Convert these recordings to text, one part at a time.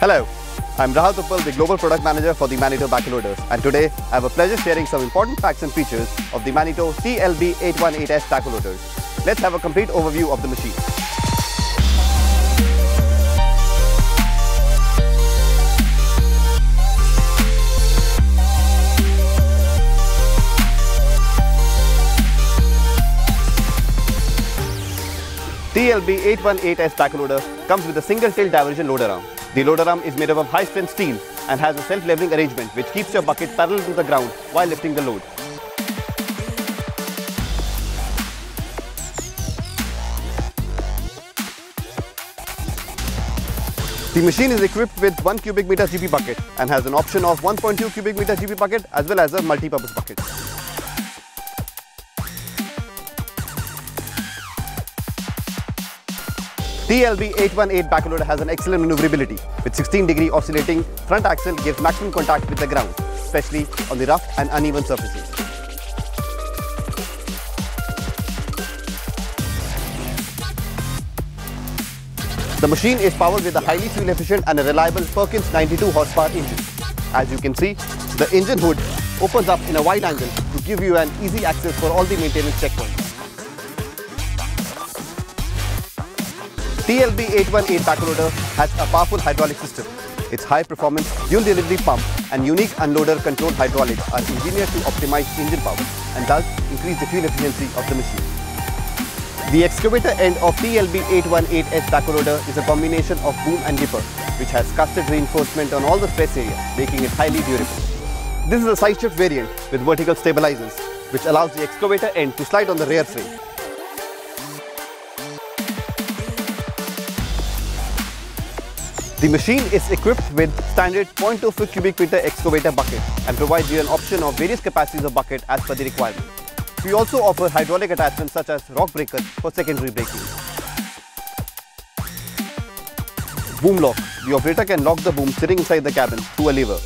Hello, I'm Rahul Tuppal, the Global Product Manager for the Manitou Backloaders and today I have a pleasure sharing some important facts and features of the Manitou TLB818S backhoe loaders. Let's have a complete overview of the machine. TLB818S backhoe loader comes with a single tilt diversion loader arm. The loader arm is made up of high strength steel and has a self-leveling arrangement which keeps your bucket parallel to the ground while lifting the load. The machine is equipped with 1 cubic meter GP bucket and has an option of 1.2 cubic meter GP bucket as well as a multi-purpose bucket. TLB818 backhoe loader has an excellent maneuverability with 16 degree oscillating front axle gives maximum contact with the ground, especially on the rough and uneven surfaces. The machine is powered with a highly fuel efficient and a reliable Perkins 92 horsepower engine. As you can see, the engine hood opens up in a wide angle to give you an easy access for all the maintenance checkpoints. TLB818 backhoe loader has a powerful hydraulic system. Its high performance dual delivery pump and unique unloader controlled hydraulics are engineered to optimize engine power and thus increase the fuel efficiency of the machine. The excavator end of TLB818S backhoe loader is a combination of boom and dipper which has casted reinforcement on all the stress areas making it highly durable. This is a side shift variant with vertical stabilizers which allows the excavator end to slide on the rear frame. The machine is equipped with standard 0.25 cubic meter excavator bucket and provides you an option of various capacities of bucket as per the requirement. We also offer hydraulic attachments such as rock breakers for secondary breaking. Boom lock. The operator can lock the boom sitting inside the cabin through a lever.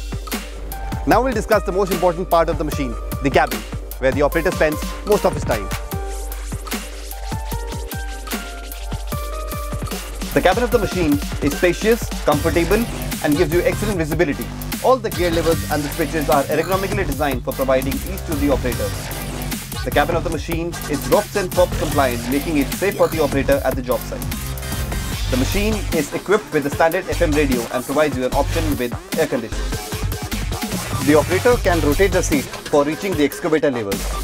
Now we'll discuss the most important part of the machine, the cabin, where the operator spends most of his time. The cabin of the machine is spacious, comfortable and gives you excellent visibility. All the gear levers and the switches are ergonomically designed for providing ease to the operator. The cabin of the machine is RoPS and FOPS compliant, making it safe for the operator at the job site. The machine is equipped with a standard FM radio and provides you an option with air conditioning. The operator can rotate the seat for reaching the excavator levers.